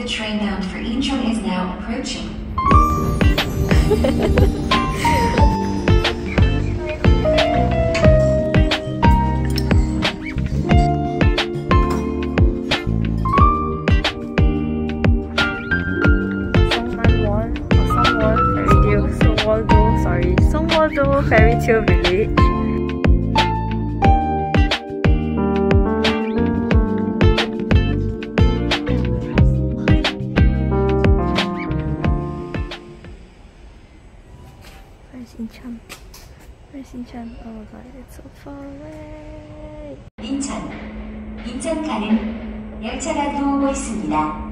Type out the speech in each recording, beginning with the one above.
The train bound for Incheon is now approaching. Fairy Tale Village. Oh god, it's so far away. 인천. 인천 가는 열차가 들어오고 있습니다.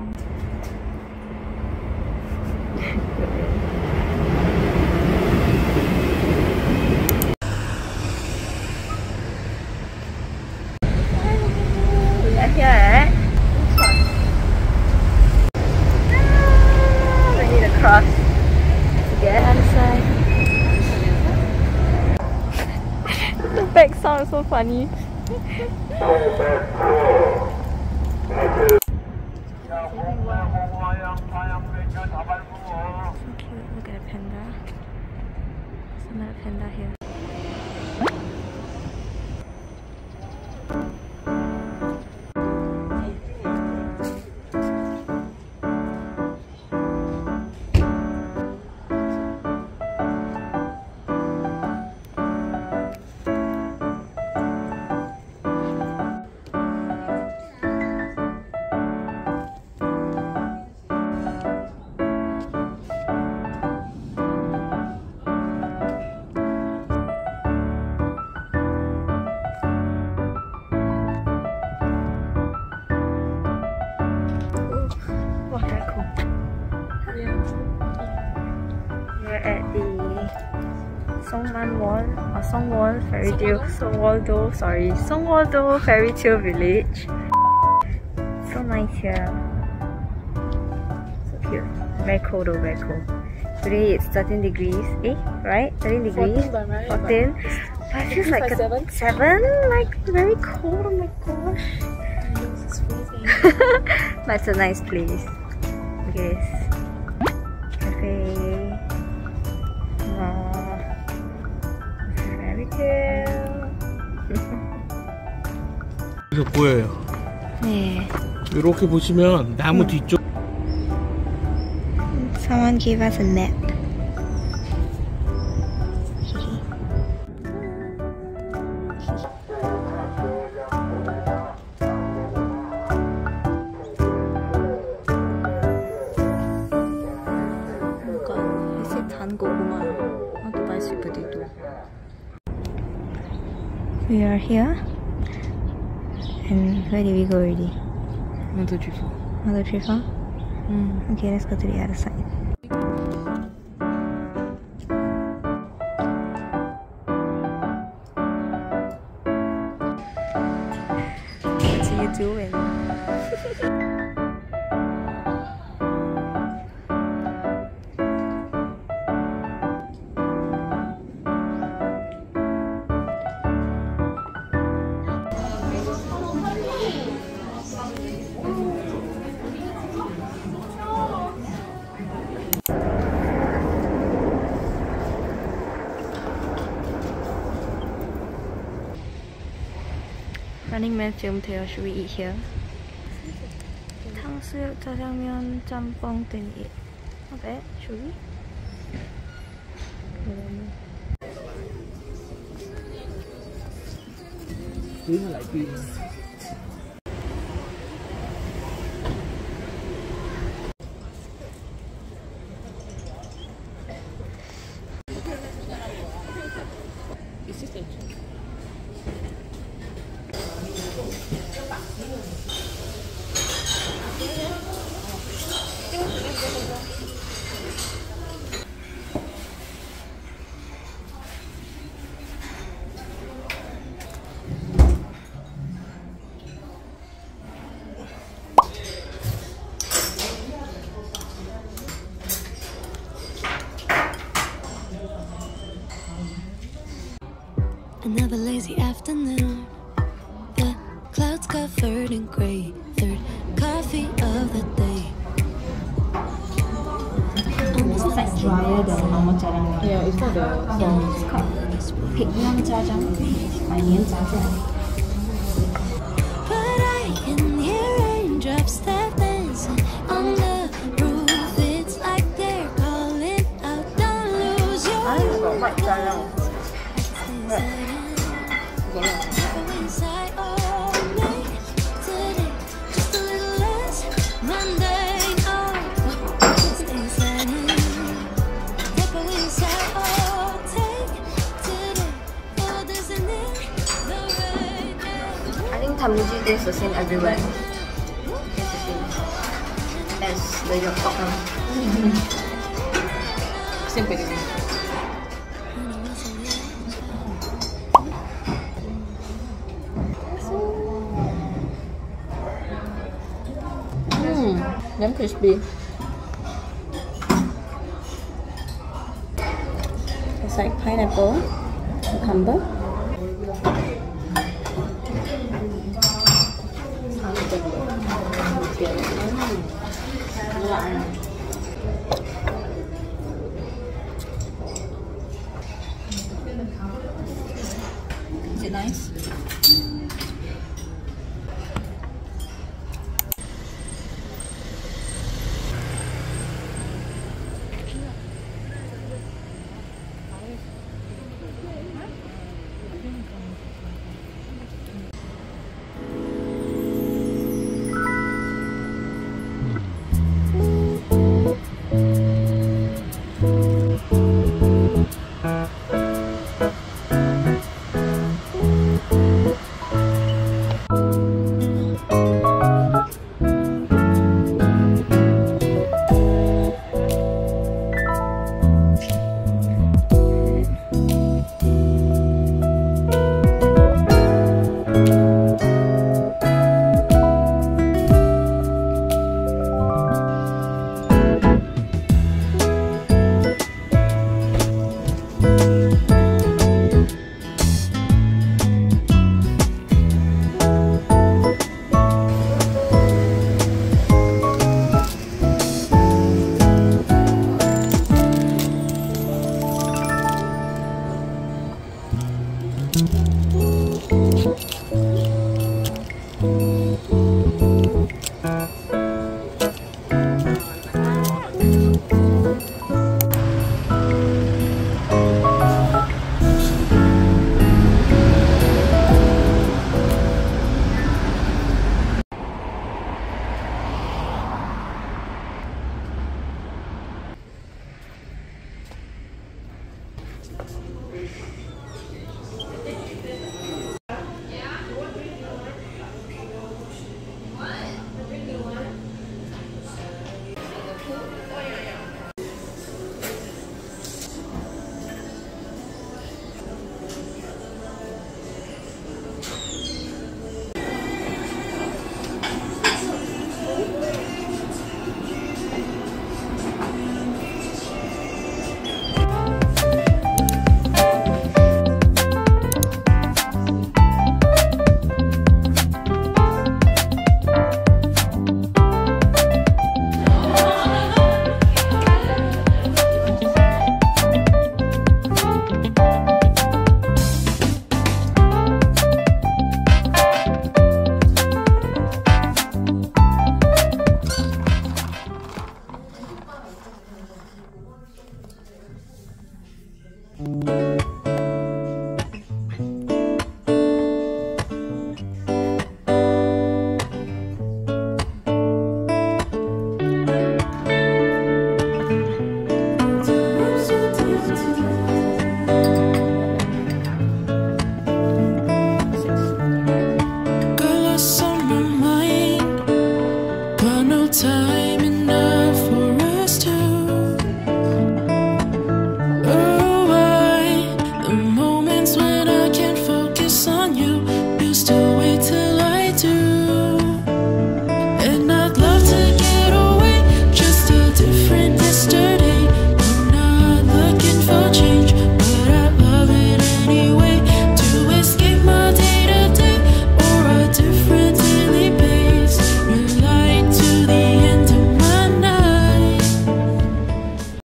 So funny. So cute. Look at a panda. There's another panda here. The Songman-won or Songwon Fairy Tale, Songwon-do, sorry, Songwon-do Fairy Tale Village. So nice here. So cute. Very cold though, very cold. Today it's 13 degrees, eh? Right? 13 degrees? 14. But it feels like a 7. 7? Like very cold, oh my gosh. but it's a nice place. Look 보여요. 네. 이렇게 보시면 나무 응. 뒤쪽. Someone gave us a map. We are here. And where did we go already? One, two, three, four. One, two, three, four? Mm. Okay, let's go to the other side. What are you doing? running 지금 대여 should here? 탕수육, 짜장면, 짬뽕 등 eat. Not bad, should we? Green or light green? The afternoon. The clouds covered in gray. Third coffee of the day. Almost like drier than normal jajangmyeon. Yeah, it's the sauce. It's called Pyongyang I think the same everywhere. The same as the Yopok one. same Mmm, damn crispy. It's like pineapple, cucumber. Is